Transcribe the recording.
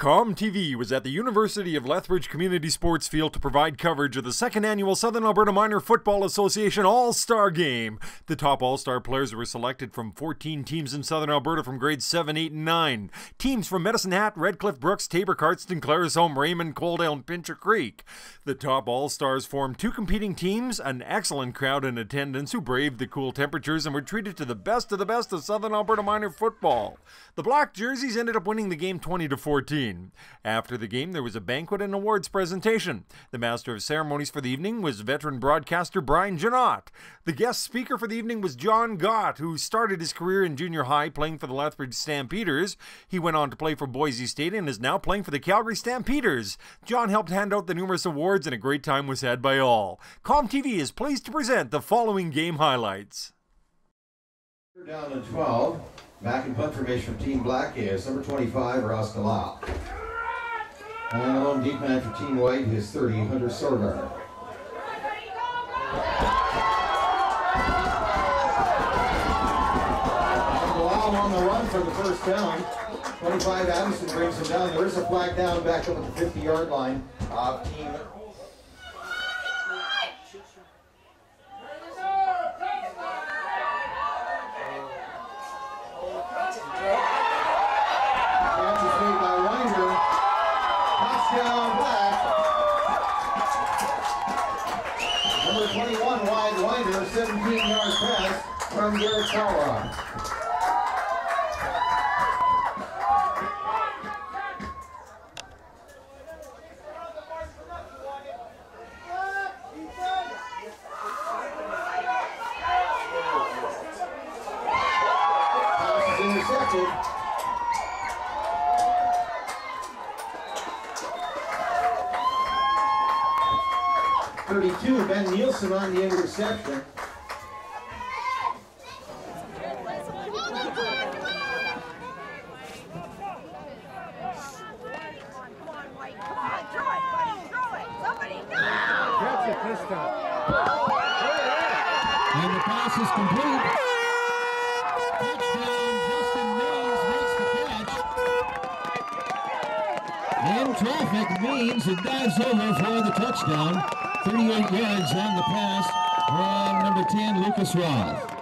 COM TV was at the University of Lethbridge Community Sports Field to provide coverage of the second annual Southern Alberta Minor Football Association All Star Game. The top All Star players were selected from 14 teams in Southern Alberta from grades 7, 8, and 9. Teams from Medicine Hat, Redcliff, Brooks, Taber, Cardston, Claresholm, Raymond, Coaldale, and Pincher Creek. The top All Stars formed two competing teams, an excellent crowd in attendance who braved the cool temperatures and were treated to the best of the best of Southern Alberta Minor football. The black jerseys ended up winning the game 20 to 14. After the game, there was a banquet and awards presentation. The master of ceremonies for the evening was veteran broadcaster Brian Janot. The guest speaker for the evening was Jon Gott, who started his career in junior high playing for the Lethbridge Stampeders. He went on to play for Boise State and is now playing for the Calgary Stampeders. John helped hand out the numerous awards, and a great time was had by all. COM TV is pleased to present the following game highlights. Down to 12. Back in punt formation for Team Black is number 25, Ross Galau. And lone deep man for Team White is 30, Hunter Sorgar. Galau on the run for the first down. 25 Addison brings him down. There is a flag down back up at the 50 yard line of Team Catches made by Winder. Touchdown Black. Number 21 wide Winder, 17 yard pass from Garrett. Pass intercepted. Thirty-two, Ben Nielsen on the interception. And the pass is complete. Touchdown, Justin Means makes the catch. Traffic, Means it dives over for the touchdown. 38 yards on the pass from number 10, Lucas Roth.